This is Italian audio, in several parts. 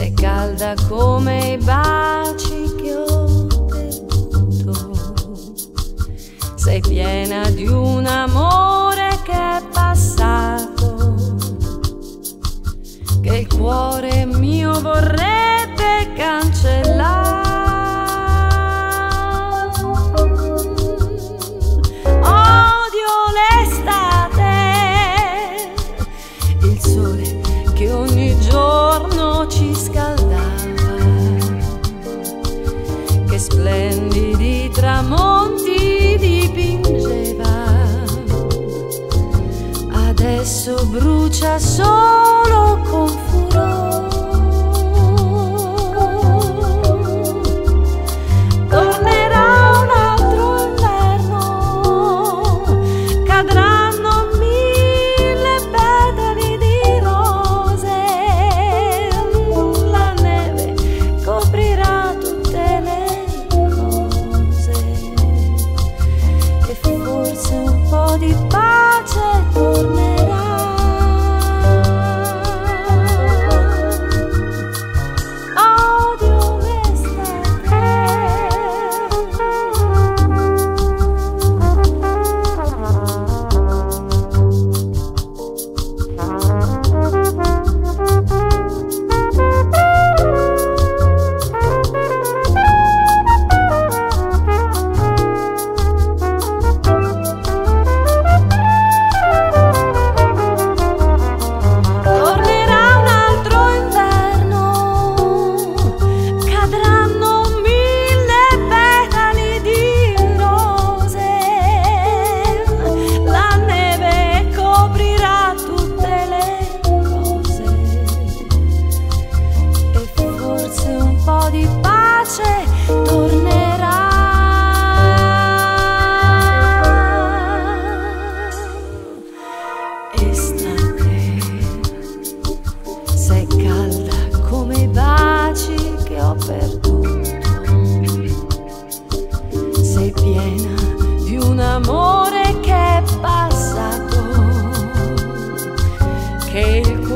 è calda come i baci che ho bevuto, sei piena di un amore che è passato, che il cuore mio vorrebbe cancellare. sole che ogni giorno ci scaldava. Che splendidi tramonti dipingeva. Adesso brucia solo con fuoco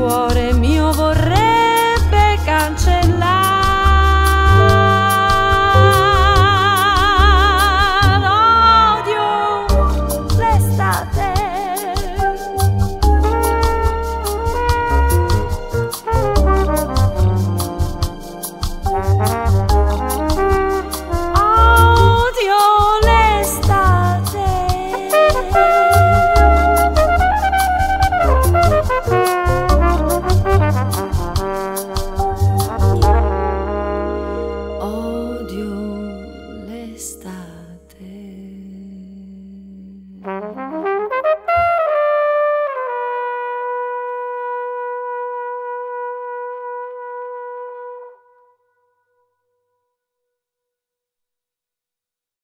cuore.